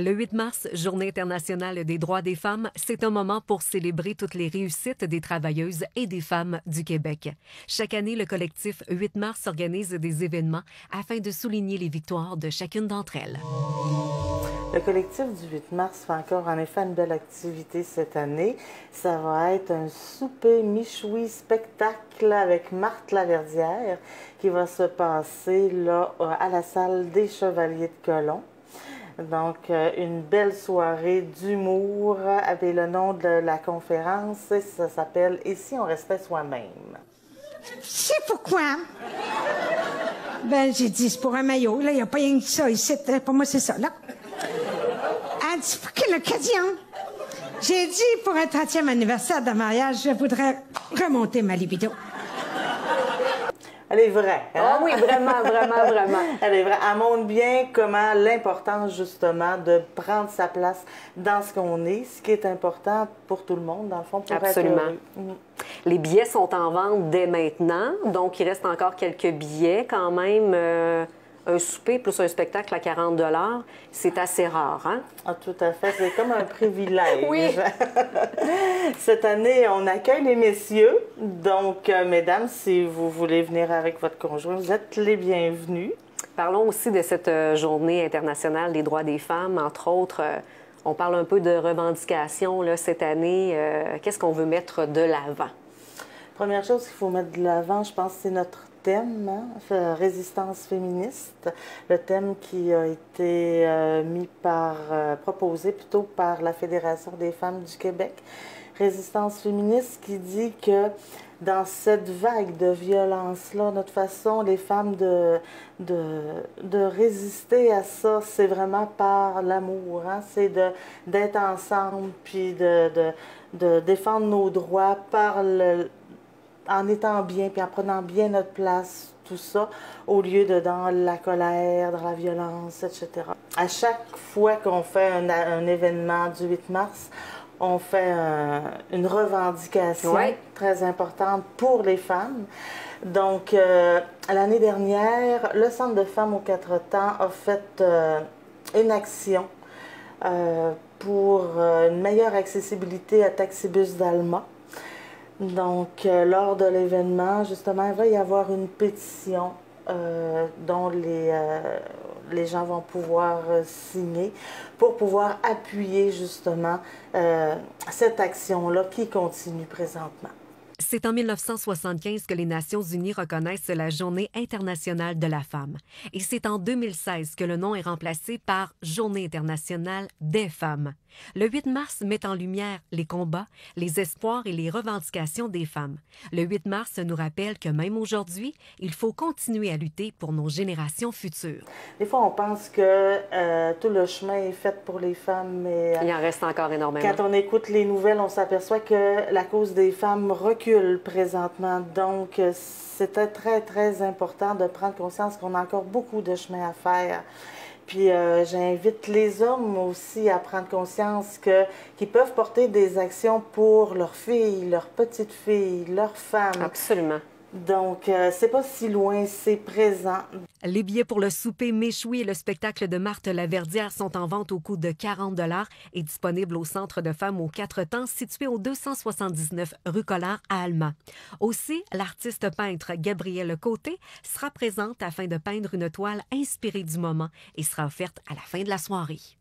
Le 8 mars, Journée internationale des droits des femmes, c'est un moment pour célébrer toutes les réussites des travailleuses et des femmes du Québec. Chaque année, le collectif 8 mars organise des événements afin de souligner les victoires de chacune d'entre elles. Le collectif du 8 mars fait encore en effet une belle activité cette année. Ça va être un souper michoui spectacle avec Marthe Laverdière qui va se passer là à la salle des Chevaliers de Colomb. Donc, euh, une belle soirée d'humour avec le nom de la conférence. Ça s'appelle Et si on restait soi-même? C'est pourquoi? Ben, j'ai dit, c'est pour un maillot. Là, il n'y a pas rien que ça ici. Pour moi, c'est ça, là. Dit, pour quelle occasion? J'ai dit, pour un 30e anniversaire de mariage, je voudrais remonter ma libido. Elle est vraie. Hein? Ah oui, vraiment, vraiment, vraiment. Elle est vraie. Elle montre bien comment l'importance, justement, de prendre sa place dans ce qu'on est, ce qui est important pour tout le monde, dans le fond, pour Absolument. être mm. Les billets sont en vente dès maintenant, donc il reste encore quelques billets quand même. Euh, un souper plus un spectacle à 40 c'est assez rare, hein? Ah, tout à fait. C'est comme un privilège. oui. Cette année, on accueille les messieurs. Donc, euh, mesdames, si vous voulez venir avec votre conjoint, vous êtes les bienvenus. Parlons aussi de cette euh, journée internationale des droits des femmes. Entre autres, euh, on parle un peu de revendications là, cette année. Qu'est-ce qu'on veut mettre de l'avant? Première chose qu'il faut mettre de l'avant, je pense, c'est notre thème, hein, résistance féministe, le thème qui a été euh, mis par, euh, proposé plutôt par la Fédération des femmes du Québec. Résistance féministe qui dit que dans cette vague de violence-là, notre façon, les femmes, de, de, résister à ça, c'est vraiment par l'amour. Hein? C'est d'être ensemble, puis de, de, défendre nos droits par le, en étant bien, puis en prenant bien notre place, tout ça, au lieu de dans la colère, dans la violence, etc. À chaque fois qu'on fait un, événement du 8 mars, on fait une revendication très importante pour les femmes. Donc, euh, l'année dernière, le Centre de femmes aux quatre temps a fait euh, une action euh, pour une meilleure accessibilité à Taxibus d'Alma. Donc, euh, lors de l'événement, justement, il va y avoir une pétition euh, dont les, euh, les gens vont pouvoir signer pour pouvoir appuyer justement cette action-là qui continue présentement. C'est en 1975 que les Nations unies reconnaissent la Journée internationale de la femme. Et c'est en 2016 que le nom est remplacé par Journée internationale des femmes. Le 8 mars met en lumière les combats, les espoirs et les revendications des femmes. Le 8 mars nous rappelle que même aujourd'hui, il faut continuer à lutter pour nos générations futures. Des fois, on pense que euh, tout le chemin est fait pour les femmes, mais... Il en reste encore énormément. Quand on écoute les nouvelles, on s'aperçoit que la cause des femmes recule présentement. Donc, euh, c'était très, très important de prendre conscience qu'on a encore beaucoup de chemin à faire. Puis euh, j'invite les hommes aussi à prendre conscience qu'ils peuvent porter des actions pour leurs filles, leurs petites filles, leurs femmes. Absolument. Donc, euh, c'est pas si loin, c'est présent. Les billets pour le souper Méchoui et le spectacle de Marthe Laverdière sont en vente au coût de 40 et disponibles au Centre de femmes aux quatre temps situé au 279 rue Collard à Alma. Aussi, l'artiste peintre Gabrielle Côté sera présente afin de peindre une toile inspirée du moment et sera offerte à la fin de la soirée.